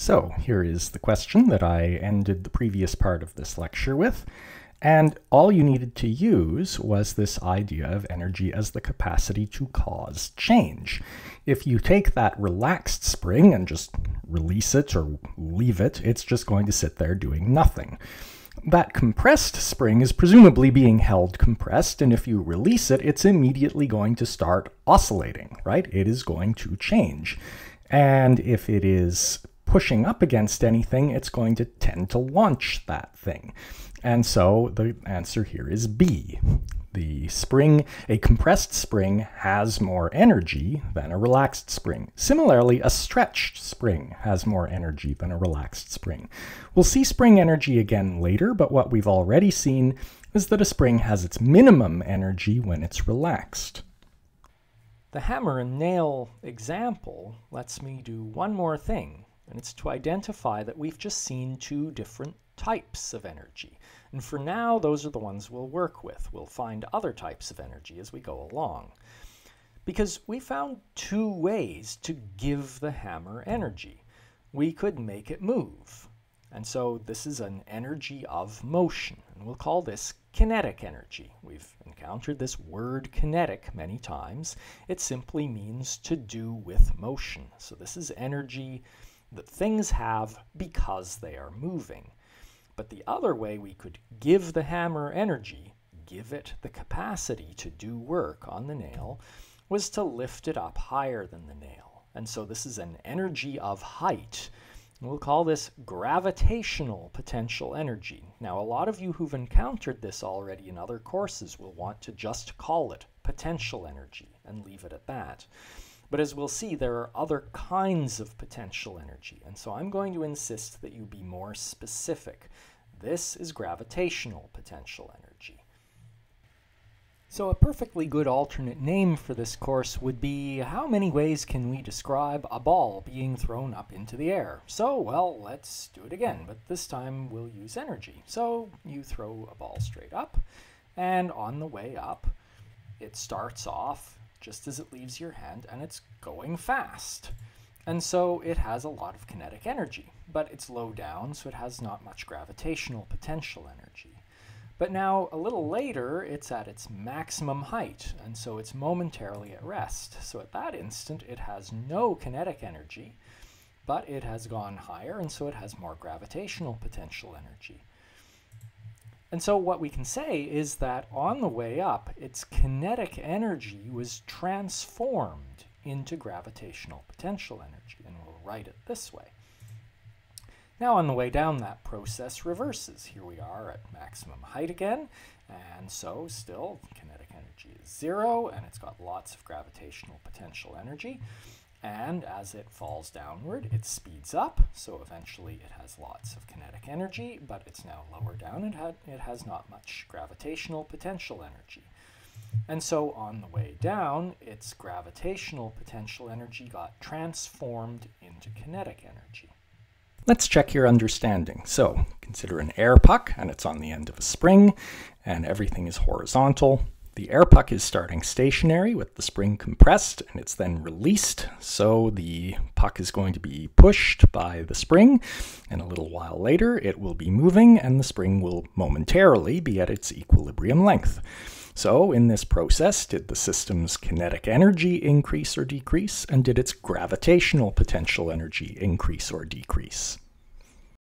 So here is the question that I ended the previous part of this lecture with. And all you needed to use was this idea of energy as the capacity to cause change. If you take that relaxed spring and just release it or leave it, it's just going to sit there doing nothing. That compressed spring is presumably being held compressed, and if you release it, it's immediately going to start oscillating, right? It is going to change. And if it is pushing up against anything, it's going to tend to launch that thing. And so the answer here is B. The spring, a compressed spring has more energy than a relaxed spring. Similarly, a stretched spring has more energy than a relaxed spring. We'll see spring energy again later, but what we've already seen is that a spring has its minimum energy when it's relaxed. The hammer and nail example lets me do one more thing, and it's to identify that we've just seen two different types of energy. And for now, those are the ones we'll work with. We'll find other types of energy as we go along. Because we found two ways to give the hammer energy. We could make it move. And so this is an energy of motion, and we'll call this kinetic energy. We've encountered this word kinetic many times. It simply means to do with motion. So this is energy that things have because they are moving. But the other way we could give the hammer energy, give it the capacity to do work on the nail, was to lift it up higher than the nail. And so this is an energy of height. We'll call this gravitational potential energy. Now, a lot of you who've encountered this already in other courses will want to just call it potential energy and leave it at that. But as we'll see, there are other kinds of potential energy, and so I'm going to insist that you be more specific. This is gravitational potential energy. So a perfectly good alternate name for this course would be how many ways can we describe a ball being thrown up into the air? So, well, let's do it again, but this time we'll use energy. So you throw a ball straight up, and on the way up, it starts off just as it leaves your hand and it's going fast. And so it has a lot of kinetic energy, but it's low down, so it has not much gravitational potential energy. But now, a little later, it's at its maximum height, and so it's momentarily at rest. So at that instant, it has no kinetic energy, but it has gone higher, and so it has more gravitational potential energy. And so what we can say is that on the way up, its kinetic energy was transformed into gravitational potential energy, and we'll write it this way. Now on the way down, that process reverses. Here we are at maximum height again, and so still kinetic energy is zero, and it's got lots of gravitational potential energy. And as it falls downward, it speeds up, so eventually it has lots of kinetic energy, but it's now lower down, had, it has not much gravitational potential energy. And so on the way down, its gravitational potential energy got transformed into kinetic energy. Let's check your understanding. So consider an air puck, and it's on the end of a spring, and everything is horizontal. The air puck is starting stationary with the spring compressed and it's then released. So the puck is going to be pushed by the spring and a little while later it will be moving and the spring will momentarily be at its equilibrium length. So in this process, did the system's kinetic energy increase or decrease? And did its gravitational potential energy increase or decrease?